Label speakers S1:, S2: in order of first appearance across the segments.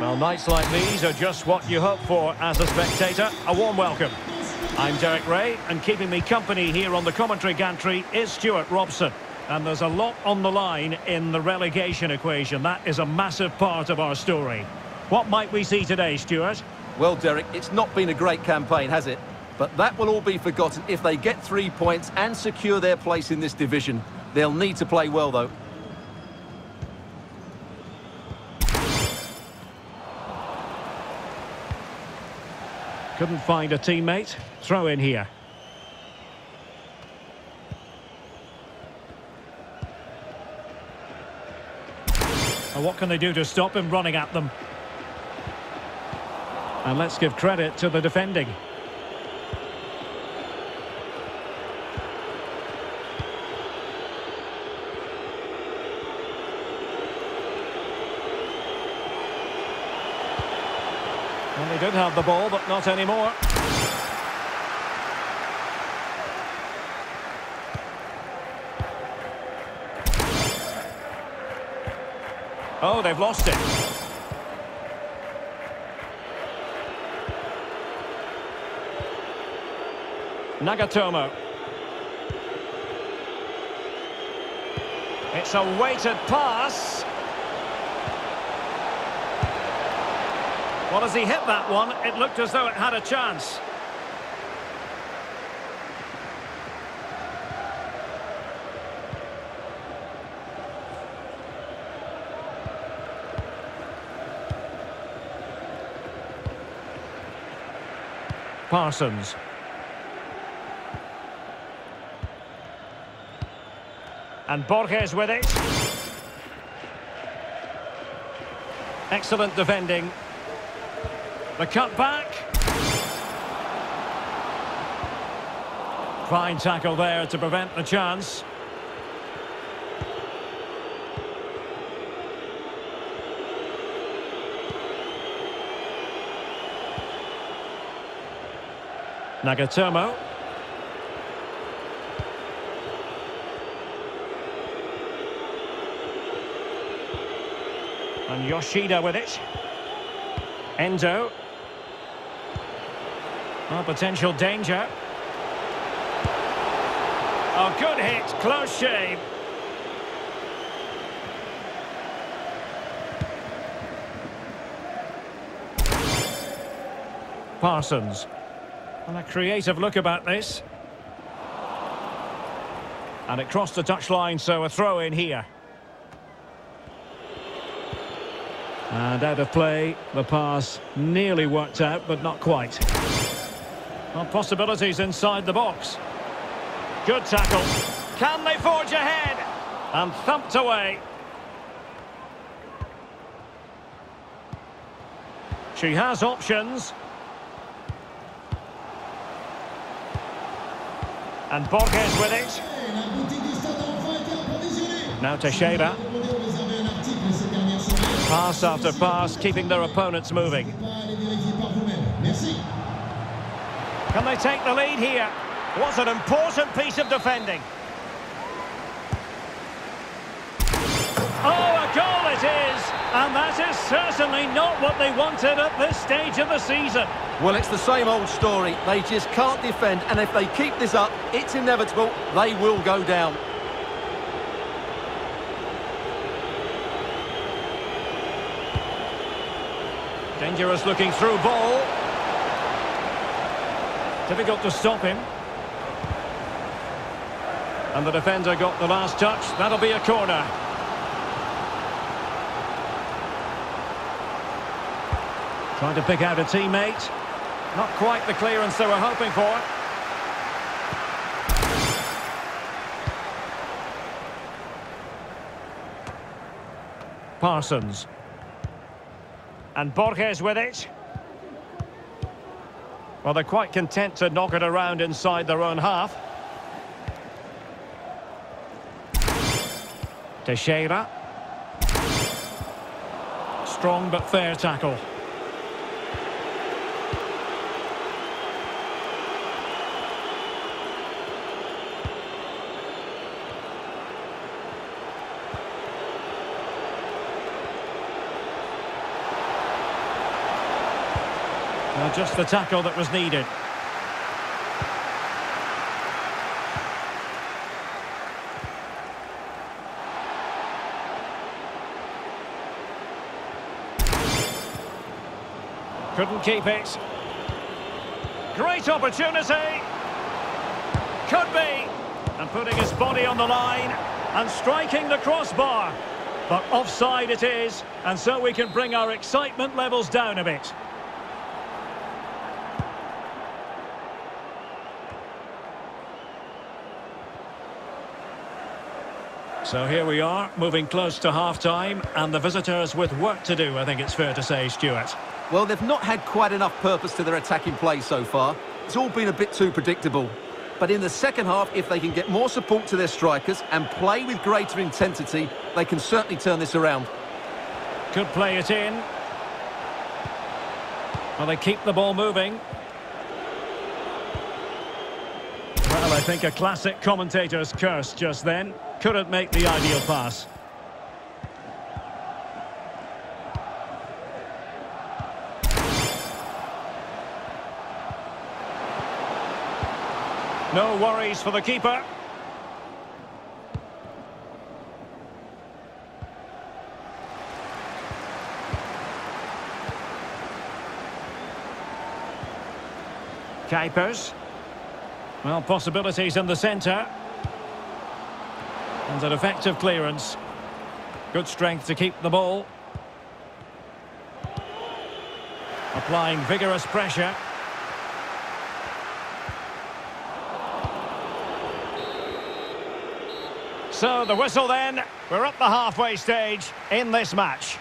S1: Well, nights like these are just what you hope for as a spectator. A warm welcome. I'm Derek Rae, and keeping me company here on the commentary gantry is Stuart Robson. And there's a lot on the line in the relegation equation. That is a massive part of our story. What might we see today, Stuart?
S2: Well, Derek, it's not been a great campaign, has it? But that will all be forgotten if they get three points and secure their place in this division. They'll need to play well, though.
S1: Couldn't find a teammate. Throw in here. And what can they do to stop him running at them? And let's give credit to the defending. They did have the ball, but not anymore. Oh, they've lost it. Nagatomo. It's a weighted pass. Well, as he hit that one, it looked as though it had a chance. Parsons. And Borges with it. Excellent defending. The cutback. Fine tackle there to prevent the chance. Nagatomo. And Yoshida with it. Endo. Oh, potential danger. Oh, good hit. Close shave. Parsons. And a creative look about this. And it crossed the touchline, so a throw in here. And out of play, the pass nearly worked out, but not quite. Well, possibilities inside the box. Good tackle. Can they forge ahead? And thumped away. She has options. And Borges with it. Now Teixeira. Pass after pass, keeping their opponents moving. Can they take the lead here? Was an important piece of defending. Oh, a goal it is! And that is certainly not what they wanted at this stage of the season.
S2: Well, it's the same old story. They just can't defend, and if they keep this up, it's inevitable. They will go down.
S1: Dangerous looking through ball. Difficult to stop him. And the defender got the last touch. That'll be a corner. Trying to pick out a teammate. Not quite the clearance they were hoping for. Parsons. And Borges with it. Well, they're quite content to knock it around inside their own half. Teixeira. Strong but fair tackle. Just the tackle that was needed. Couldn't keep it. Great opportunity. Could be. And putting his body on the line and striking the crossbar. But offside it is, and so we can bring our excitement levels down a bit. So here we are, moving close to half-time, and the visitors with work to do, I think it's fair to say, Stuart.
S2: Well, they've not had quite enough purpose to their attacking play so far. It's all been a bit too predictable. But in the second half, if they can get more support to their strikers and play with greater intensity, they can certainly turn this around.
S1: Could play it in. Well, they keep the ball moving. Well, I think a classic commentator's curse just then. Couldn't make the ideal pass. No worries for the keeper. Kuipers. Well, possibilities in the centre. And an effective clearance. Good strength to keep the ball. Applying vigorous pressure. So the whistle then. We're at the halfway stage in this match.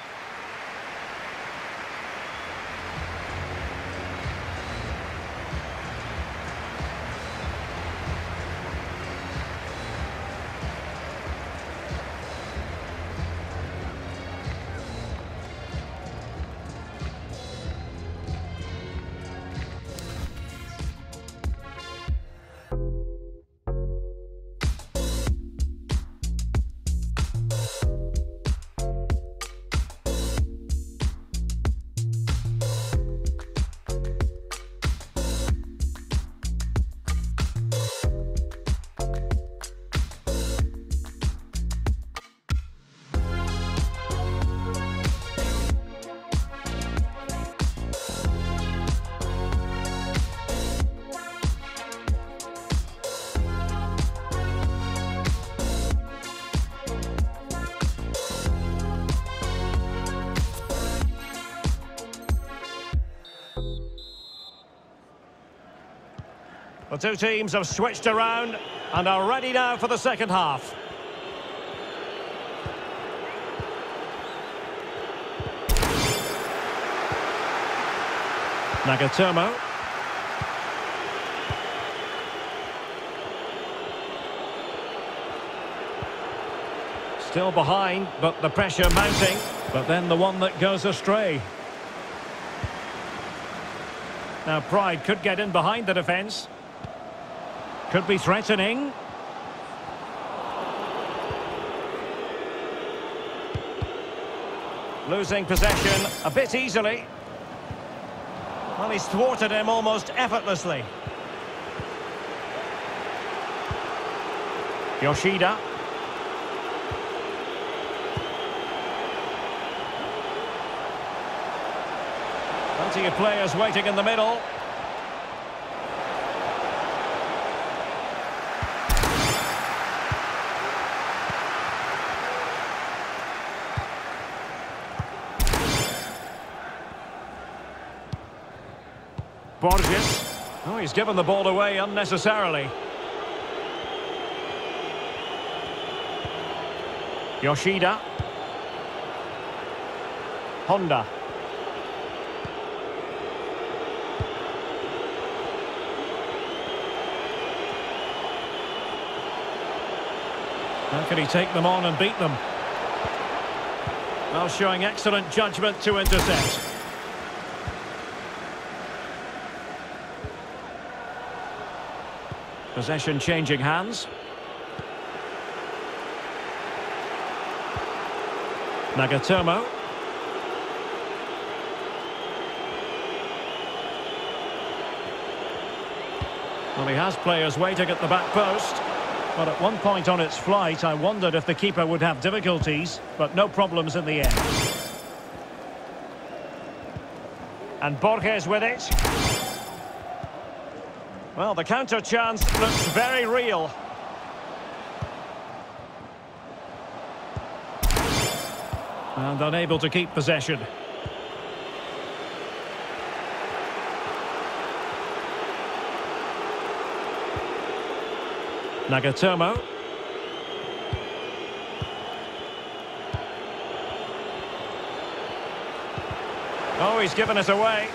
S1: The two teams have switched around and are ready now for the second half. Nagatomo. Still behind, but the pressure mounting. But then the one that goes astray. Now Pride could get in behind the defence. Could be threatening. Losing possession a bit easily. Well, he's thwarted him almost effortlessly. Yoshida. Plenty of players waiting in the middle. Borges. Oh, he's given the ball away unnecessarily. Yoshida. Honda. How can he take them on and beat them? Well, showing excellent judgment to intercept. Possession changing hands. Nagatomo. Well, he has players waiting at the back post. But at one point on its flight, I wondered if the keeper would have difficulties, but no problems in the end. And Borges with it. Well, the counter chance looks very real. And unable to keep possession. Nagatomo. Oh, he's given it away.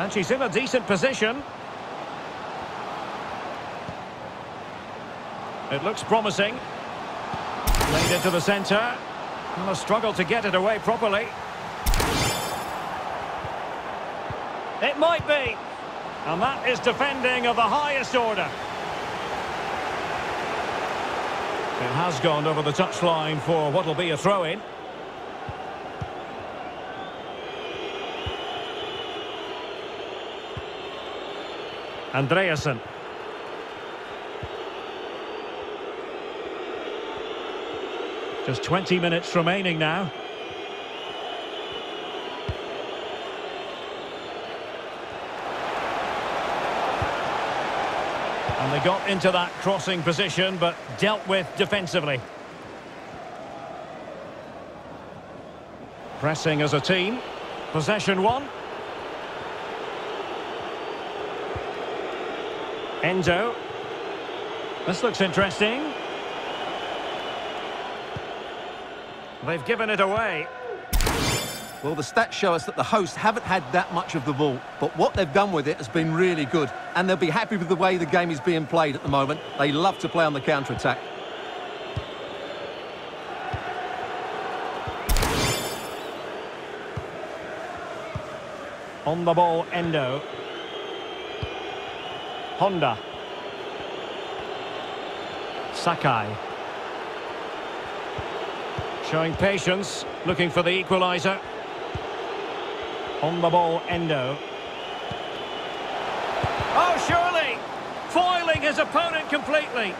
S1: And she's in a decent position. It looks promising. Laid into the centre. And a struggle to get it away properly. It might be. And that is defending of the highest order. It has gone over the touchline for what will be a throw-in. Andreasen. Just 20 minutes remaining now. And they got into that crossing position, but dealt with defensively. Pressing as a team. Possession one. Endo. This looks interesting. They've given it away.
S2: Well, the stats show us that the hosts haven't had that much of the ball, but what they've done with it has been really good, and they'll be happy with the way the game is being played at the moment. They love to play on the counter-attack.
S1: On the ball, Endo. Honda. Sakai. Showing patience, looking for the equaliser. On the ball, Endo. Oh, surely! Foiling his opponent completely.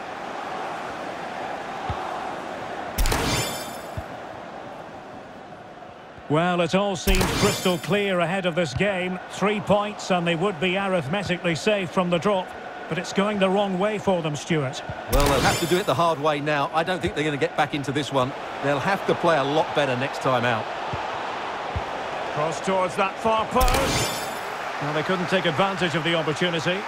S1: Well, it all seemed crystal clear ahead of this game. Three points and they would be arithmetically safe from the drop. But it's going the wrong way for them, Stuart.
S2: Well, they'll have to do it the hard way now. I don't think they're going to get back into this one. They'll have to play a lot better next time out.
S1: Cross towards that far post. Now, they couldn't take advantage of the opportunity.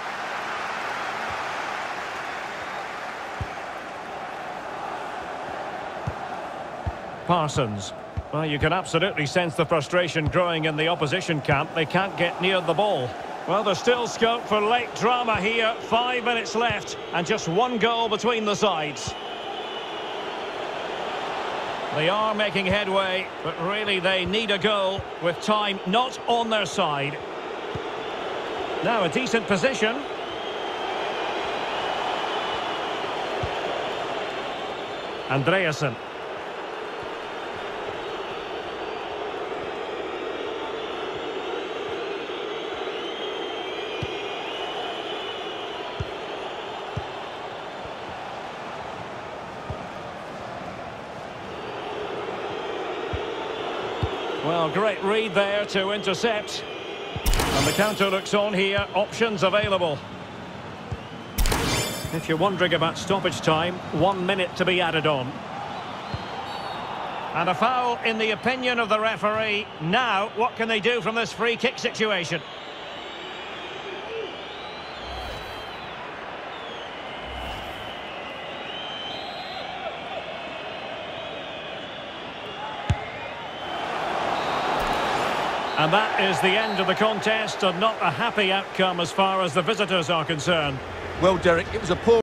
S1: Parsons. Well, you can absolutely sense the frustration growing in the opposition camp. They can't get near the ball. Well, there's still scope for late drama here. Five minutes left and just one goal between the sides. They are making headway, but really they need a goal with time not on their side. Now a decent position. Andreasen. Great read there to intercept. And the counter looks on here. Options available. If you're wondering about stoppage time, one minute to be added on. And a foul in the opinion of the referee. Now, what can they do from this free kick situation? And that is the end of the contest and not a happy outcome as far as the visitors are concerned.
S2: Well, Derek, it was a poor...